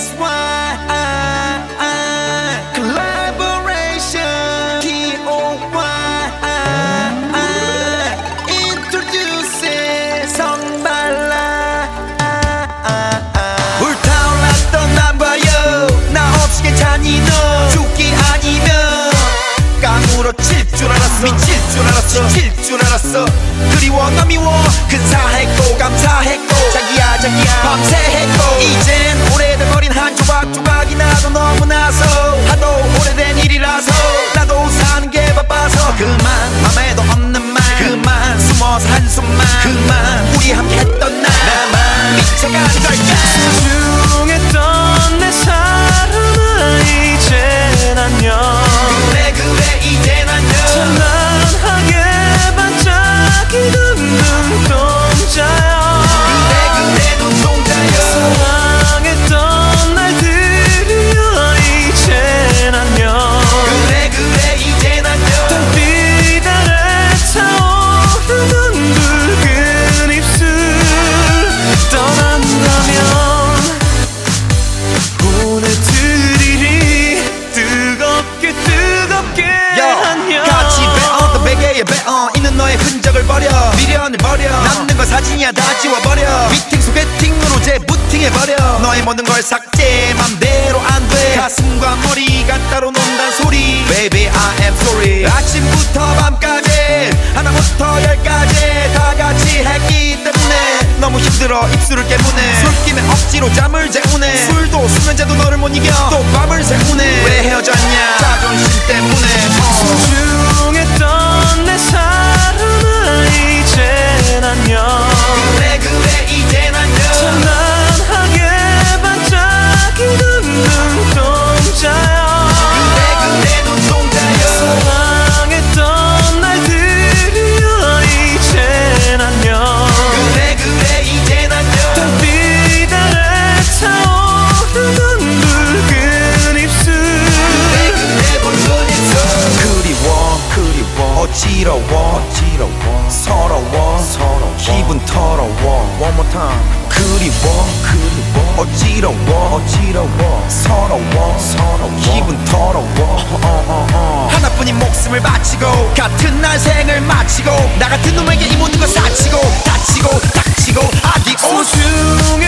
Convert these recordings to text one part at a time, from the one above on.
That's why. Collaboration. T.O.Y. Introducing 성발라. 불타올랐던 남과여 나 없이 괜찮니 너. 죽기 아니면 깡으로 칠줄 알았어. 미칠 줄 알았어. 지칠 줄 알았어. 그리워 너 미워. 근사했고 감사했고. 자기야 자기야. 밤새 했고. 이젠 한 조각 조각이 나도 너무나서 하도 오래된 일이라서 다 지워버려. 미팅 소개팅으로 재부팅해버려. 너의 모든 걸 삭제 맘대로 안돼. 가슴과 머리가 따로 논단 소리. Baby I am sorry. 아침부터 밤까지 하나부터 열까지 다 같이 했기 때문에 너무 힘들어 입술을 깨무네. 술김에 억지로 잠을 재우네. 술도 수면제도 너를 못 이겨. 또 밤을 새우네. 왜 헤어졌냐? 자존심 때문에. 어. 지러워 어지러워. 서러워 서러워. 기분 더러워. One more time. 그리워 그리워. 어지러워 어지러워. 서러워 서러워. 기분 더러워. 어, 어, 어. 하나뿐인 목숨을 바치고 같은 날 생을 마치고 나 같은 놈에게 이 모든 건 사치고 다치고 닥치고 adiós 소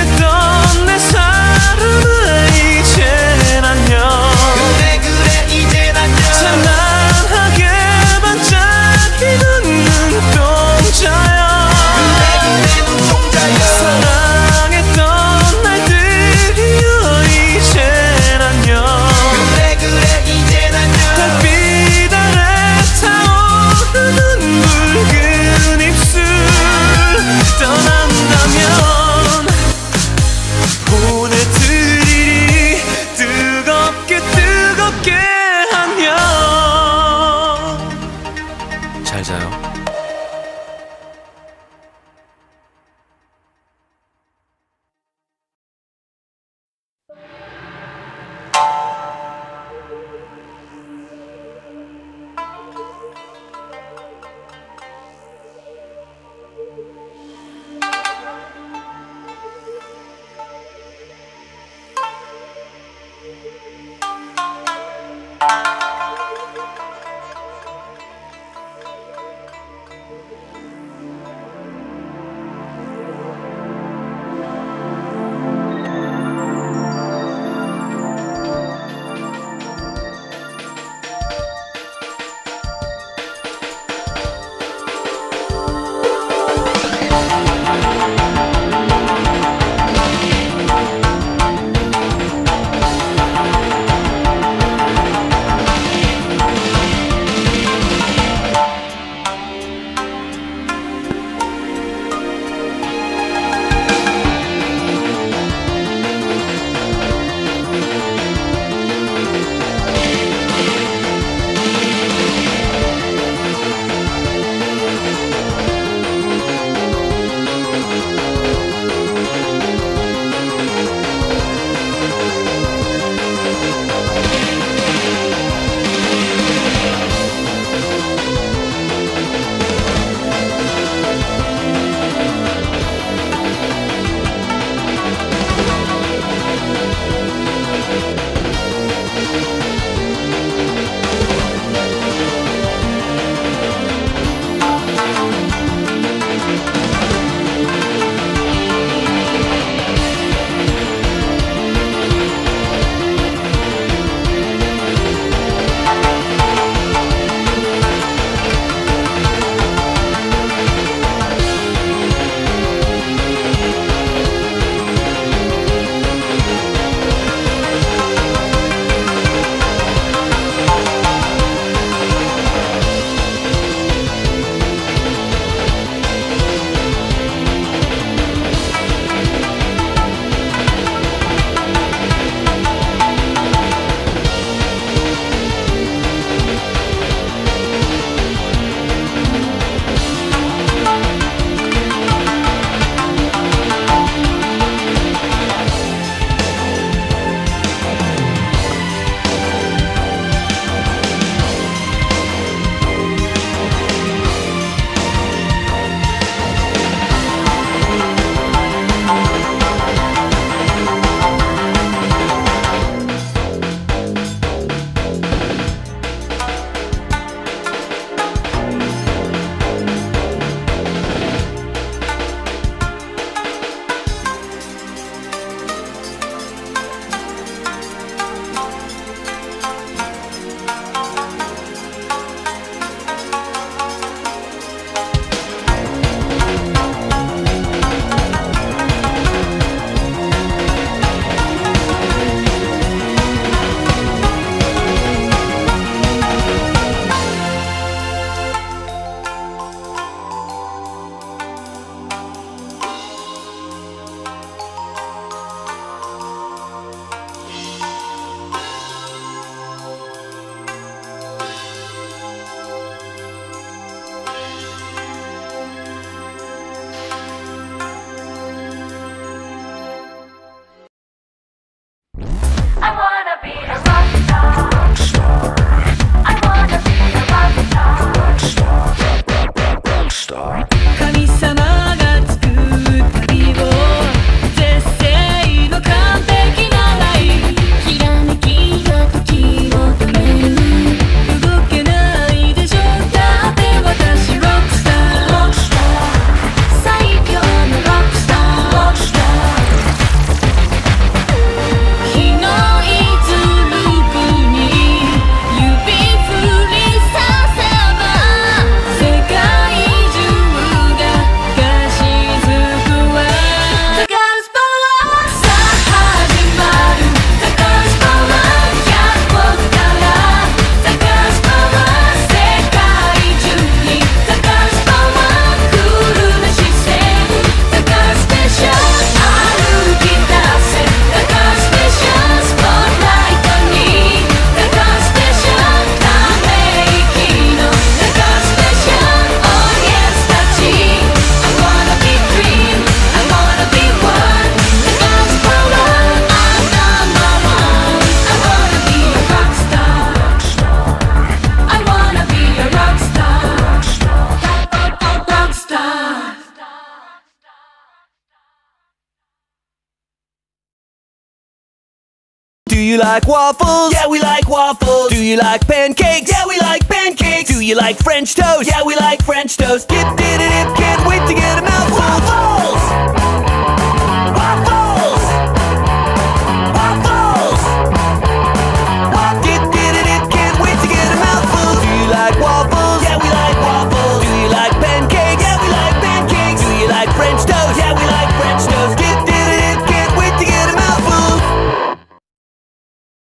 Do you like waffles? Yeah, we like waffles. Do you like pancakes? Yeah, we like pancakes. Do you like French toast? Yeah, we like French toast. Dip, dip, dip, can't wait to get a mouthful. Waffles!